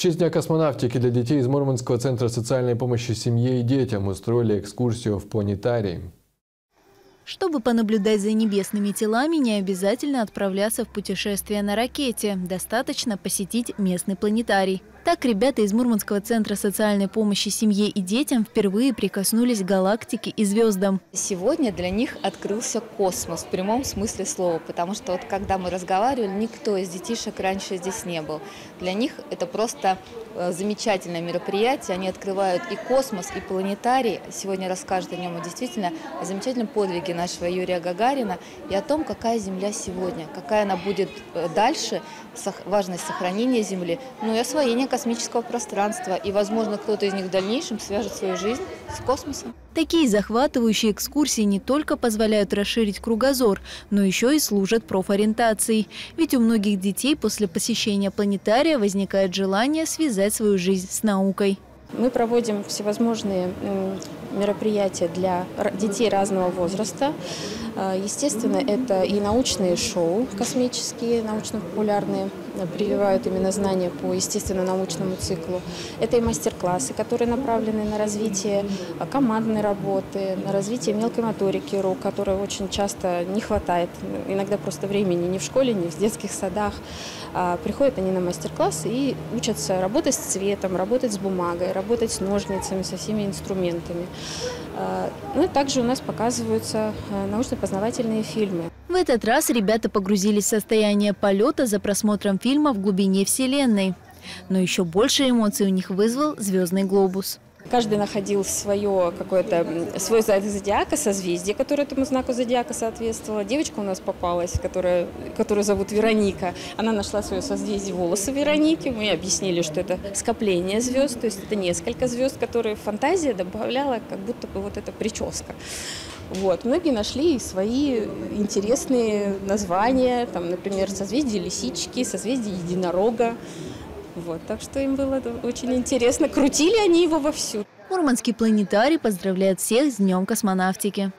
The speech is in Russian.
честь Дня космонавтики для детей из Мурманского центра социальной помощи семье и детям устроили экскурсию в планетарий. Чтобы понаблюдать за небесными телами, не обязательно отправляться в путешествие на ракете. Достаточно посетить местный планетарий. Так ребята из Мурманского центра социальной помощи семье и детям впервые прикоснулись к галактике и звездам. Сегодня для них открылся космос в прямом смысле слова, потому что вот когда мы разговаривали, никто из детишек раньше здесь не был. Для них это просто э, замечательное мероприятие. Они открывают и космос, и планетарий. Сегодня расскажут о нем действительно о замечательном подвиге нашего Юрия Гагарина и о том, какая Земля сегодня, какая она будет э, дальше, важность сохранения Земли, ну и освоения космического пространства. И, возможно, кто-то из них в дальнейшем свяжет свою жизнь с космосом. Такие захватывающие экскурсии не только позволяют расширить кругозор, но еще и служат профориентацией. Ведь у многих детей после посещения планетария возникает желание связать свою жизнь с наукой. Мы проводим всевозможные мероприятия для детей разного возраста. А, естественно, это и научные шоу космические, научно-популярные, э, прививают именно знания по естественно-научному циклу. Это и мастер-классы, которые направлены на развитие а, командной работы, на развитие мелкой моторики рук, которой очень часто не хватает. Иногда просто времени ни в школе, ни в детских садах. А приходят они на мастер-классы и учатся работать с цветом, работать с бумагой, работать с ножницами, со всеми инструментами. Ну и также у нас показываются э, научно-познавательные фильмы. В этот раз ребята погрузились в состояние полета за просмотром фильма «В глубине Вселенной». Но еще больше эмоций у них вызвал «Звездный глобус». Каждый находил свое какое-то свой знак зодиака, созвездие, которое этому знаку зодиака соответствовало. Девочка у нас попалась, которая, которую зовут Вероника. Она нашла свое созвездие волосы Вероники. Мы объяснили, что это скопление звезд, то есть это несколько звезд, которые фантазия добавляла, как будто бы вот эта прическа. Вот. Многие нашли свои интересные названия, там, например, созвездие лисички, созвездие единорога. Вот, так что им было очень интересно. Крутили они его вовсю. Мурманский планетарий поздравляет всех с Днем космонавтики.